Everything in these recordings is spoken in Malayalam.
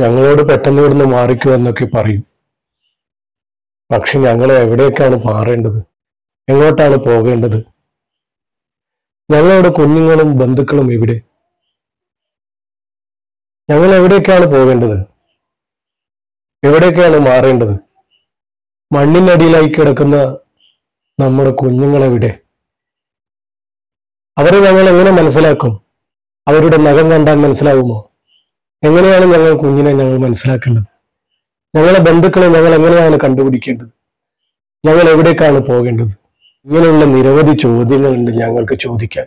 ഞങ്ങളോട് പെട്ടെന്ന് ഇവിടുന്ന് മാറിക്കോ എന്നൊക്കെ പറയും. പക്ഷെ ഞങ്ങൾ എവിടേക്കാണ് മാറേണ്ടത് എങ്ങോട്ടാണ് പോകേണ്ടത്? ഞങ്ങളുടെ കുഞ്ഞുങ്ങളും ബന്ധുക്കളും ഇവിടെ ഞങ്ങൾ എവിടേക്കാണ് പോകേണ്ടത്? എവിടേക്കാണ് മാറേണ്ടത്? മണ്ണിനടിയിലായി കിടക്കുന്ന നമ്മുടെ കുഞ്ഞുങ്ങളെവിടെ അവരെ ഞങ്ങൾ എങ്ങനെ മനസ്സിലാക്കും? അവരുടെ നഖം കണ്ടാൽ മനസ്സിലാകുമോ എങ്ങനെയാണ് ഞങ്ങൾ കുഞ്ഞിനെ ഞങ്ങൾ മനസ്സിലാക്കേണ്ടത്? ഞങ്ങളുടെ ബന്ധുക്കളെ ഞങ്ങൾ എങ്ങനെയാണ് കണ്ടുപിടിക്കേണ്ടത്? ഞങ്ങൾ എവിടേക്കാണ് പോകേണ്ടത്? ഇങ്ങനെയുള്ള നിരവധി ചോദ്യങ്ങളുണ്ട് ഞങ്ങൾക്ക് ചോദിക്കാൻ.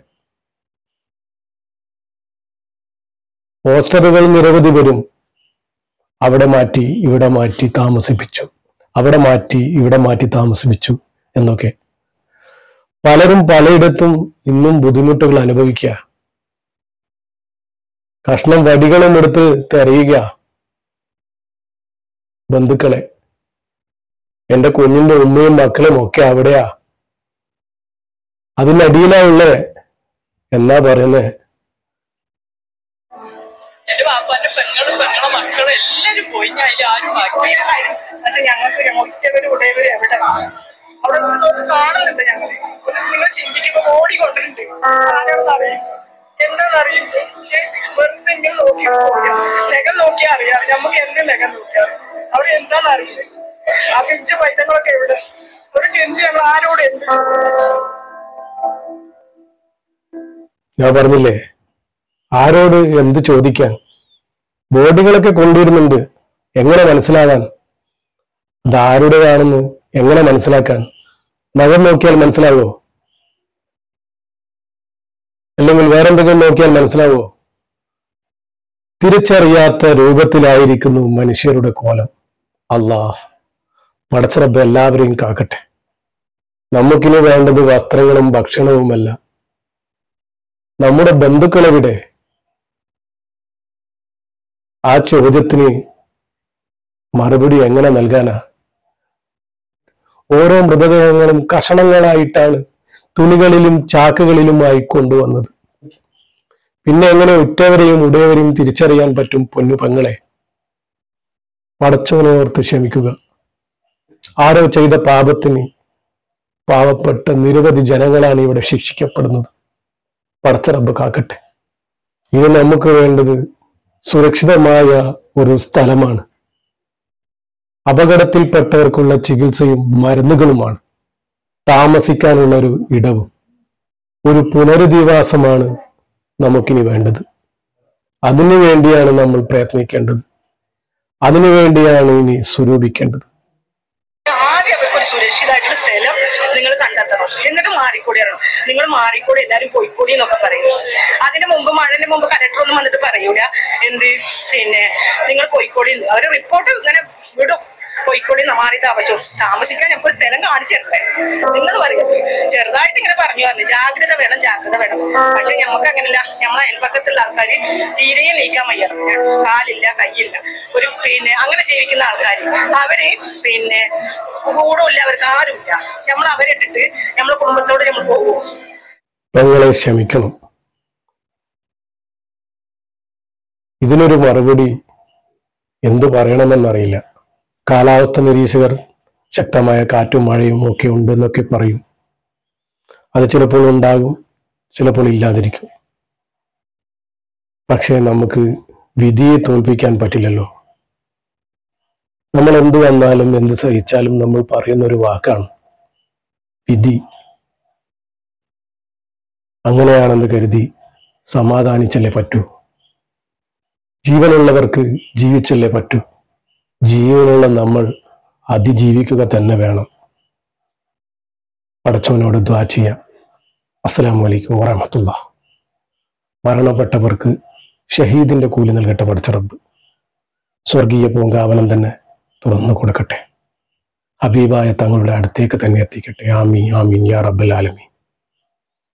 പോസ്റ്ററുകൾ നിരവധി വരും. അവിടെ മാറ്റി ഇവിടെ മാറ്റി താമസിപ്പിച്ചു. അവിടെ മാറ്റി ഇവിടെ മാറ്റി താമസിപ്പിച്ചു എന്നൊക്കെ. പലരും പലയിടത്തും ഇന്നും ബുദ്ധിമുട്ടുകൾ അനുഭവിക്കുക. കഷ്ണം വടികളും എടുത്ത് തെറിയുക. ബന്ധുക്കളെ എന്റെ കുഞ്ഞിന്റെ ഉമ്മയും മക്കളും ഒക്കെ അവിടെയാ. അതിനടിയിലാ എന്നാ പറയുന്നേ? എന്റെ വാപ്പാന്റെ പെങ്ങളും പെങ്ങളെ മക്കളും എല്ലാരും പോയി. ആരും ഞങ്ങൾക്ക് ഒറ്റവര് അവിടെ ചിന്തിക്കുമ്പോ ഓടിക്കൊണ്ടിട്ടുണ്ട് ആരാണെന്ന് അറിയും എന്താണെന്ന് അറിയും വെറുതെ ഇങ്ങനെ നോക്കി നോക്കിയാൽ അറിയാം. നമുക്ക് എന്ത് നഖം നോക്കിയാ അവിടെ എന്താന്ന് അറിയില്ല. ആ പിഞ്ച് പൈതങ്ങളൊക്കെ എവിടെ? ഒരു എന്ത് ഞങ്ങൾ ആരോട് എന്ത്? ഞാൻ പറഞ്ഞില്ലേ ആരോട് എന്ത് ചോദിക്കാൻ? ബോഡികളൊക്കെ കൊണ്ടുവരുന്നുണ്ട്. എങ്ങനെ മനസ്സിലാകാൻ? ഇത് ആരുടേതാണെന്ന് എങ്ങനെ മനസ്സിലാക്കാൻ? നഖം നോക്കിയാൽ മനസ്സിലാവോ? അല്ലെങ്കിൽ വേറെന്തെങ്കിലും നോക്കിയാൽ മനസ്സിലാവോ? തിരിച്ചറിയാത്ത രൂപത്തിലായിരിക്കുന്നു മനുഷ്യരുടെ കോലം. അള്ളാഹ് പടച്ചറബ് എല്ലാവരെയും കാക്കട്ടെ. നമുക്കിനി വേണ്ടത് വസ്ത്രങ്ങളും ഭക്ഷണവുമല്ല. നമ്മുടെ ബന്ധുക്കളെവിടെ? ആ ചോദ്യത്തിന് മറുപടി എങ്ങനെ നൽകാനാ? ഓരോ മൃതദേഹങ്ങളും കഷണങ്ങളായിട്ടാണ് തുണികളിലും ചാക്കുകളിലുമായി കൊണ്ടുവന്നത്. പിന്നെ എങ്ങനെ ഉറ്റവരെയും ഉടയവരെയും തിരിച്ചറിയാൻ പറ്റും പൊന്നു പെങ്ങളെ? പടച്ചവനോർത്ത് ക്ഷമിക്കുക. ആരോ ചെയ്ത പാപത്തിന് പാവപ്പെട്ട നിരവധി ജനങ്ങളാണ് ഇവിടെ ശിക്ഷിക്കപ്പെടുന്നത്. പടച്ചറബ് കാക്കട്ടെ. ഇനി നമുക്ക് വേണ്ടത് സുരക്ഷിതമായ ഒരു സ്ഥലമാണ്. അപകടത്തിൽപ്പെട്ടവർക്കുള്ള ചികിത്സയും മരുന്നുകളുമാണ്. താമസിക്കാനുള്ള ഒരു ഇടവും. ഒരു പുനരധിവാസമാണ് നമുക്കിനി വേണ്ടത്. അതിനു വേണ്ടിയാണ് നമ്മൾ പ്രയത്നിക്കേണ്ടത്. അതിനു വേണ്ടിയാണ് ഇനി സ്വരൂപിക്കേണ്ടത്. സുരക്ഷിതമായിട്ടുള്ള സ്ഥലം നിങ്ങൾ കണ്ടെത്തണം. എന്നിട്ട് മാറിക്കൂടി ഇറങ്ങണം നിങ്ങൾ മാറിക്കൂടി എല്ലാരും പോയിക്കൂടി എന്നൊക്കെ പറയും. അതിന് മുമ്പ് മഴന്റെ മുമ്പ് കലക്ടർ ഒന്നും വന്നിട്ട് പറയൂല. എന്ത്? പിന്നെ നിങ്ങൾ പോയിക്കോടി. അവർ റിപ്പോർട്ട് ഇങ്ങനെ വിടും. പോയിക്കോടി മാറി താമസിച്ചു താമസിക്കാൻ ഞങ്ങൾക്ക് സ്ഥലം കാണിച്ചു നിങ്ങൾ പറയുന്നത് ചെറുതായിട്ട് ഇങ്ങനെ പറഞ്ഞു പറഞ്ഞു. ജാഗ്രത വേണം ജാഗ്രത വേണം. പക്ഷെ ഞമ്മക്ക് അങ്ങനെയല്ല. നമ്മളെ അയൽപക്കത്തുള്ള ആൾക്കാർ തീരെ നീക്കാൻ വയ്യ. കാലില്ല കയ്യില്ല ഒരു പിന്നെ അങ്ങനെ ജീവിക്കുന്ന ആൾക്കാർ അവർ പിന്നെ കൂടുമില്ല അവർക്ക് ആരുമില്ല നമ്മൾ അവരെ ഇട്ടിട്ട് നമ്മളെ കുടുംബത്തോട് നമ്മൾ പോകും. ഞങ്ങളെ ക്ഷമിക്കണം. ഇതിനൊരു മറുപടി എന്തു പറയണമെന്നറിയില്ല. കാലാവസ്ഥ നിരീക്ഷകർ ശക്തമായ കാറ്റും മഴയും ഒക്കെ ഉണ്ടെന്നൊക്കെ പറയും. അത് ചിലപ്പോൾ ഉണ്ടാകും ചിലപ്പോൾ ഇല്ലാതിരിക്കും. പക്ഷേ നമുക്ക് വിധിയെ തോൽപ്പിക്കാൻ പറ്റില്ലല്ലോ. നമ്മൾ എന്ത് വന്നാലും എന്ത് സഹിച്ചാലും നമ്മൾ പറയുന്ന ഒരു വാക്കാണ് വിധി. അങ്ങനെയാണെന്ന് കരുതി സമാധാനിച്ചല്ലേ പറ്റൂ? ജീവനുള്ളവർക്ക് ജീവിച്ചല്ലേ പറ്റൂ? ജീവനുള്ള നമ്മൾ അതിജീവിക്കുക തന്നെ വേണം. പടച്ചവനോട് ദ്വാ ചെയ്യാം. അസ്സലാമു അലൈക്കും വറഹമത്തുള്ള. മരണപ്പെട്ടവർക്ക് ഷഹീദിന്റെ കൂലി നൽകട്ടെ പടച്ചറബ് സ്വർഗീയ പൂങ്കാവനം തന്നെ തുറന്നു കൊടുക്കട്ടെ. ഹബീബായ തങ്ങളുടെ അടുത്തേക്ക് തന്നെ എത്തിക്കട്ടെ. ആമീൻ ആമീൻ യാ റബ്ബൽ ആലമീൻ.